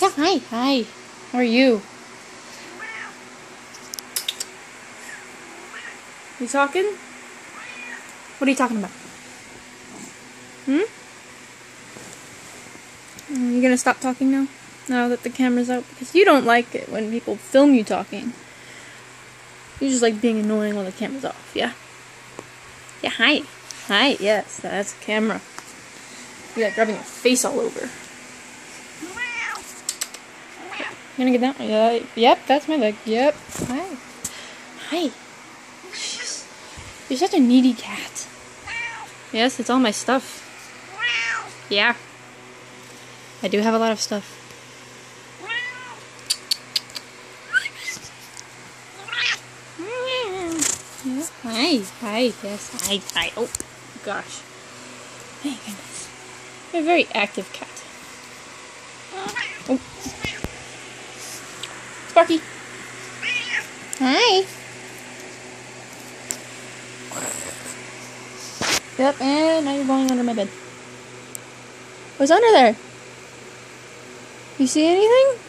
Yeah, hi. Hi. How are you? You talking? What are you talking about? Hmm? Are you gonna stop talking now? Now that the camera's out? Because you don't like it when people film you talking. You just like being annoying while the camera's off, yeah? Yeah, hi. Hi, yes, that's a camera. You're like rubbing your face all over. You gonna get down? Yeah, yep, that's my leg. Yep. Hi. Hi. You're such a needy cat. Yes, it's all my stuff. Yeah. I do have a lot of stuff. Yeah. Hi. Hi. Yes. Hi. Hi. Oh, gosh. Thank goodness. You're a very active cat. Oh. Sparky. Hi. Yep, and now you're going under my bed. What's under there? You see anything?